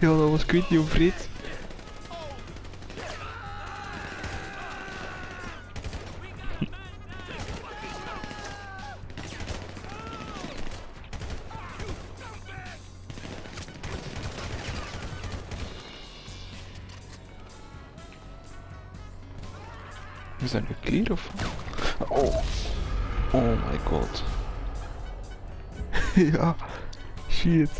Ja, dat was ik weet niet hoe vreed. Is dat nu clear of? Oh. Oh my god. ja. Shit.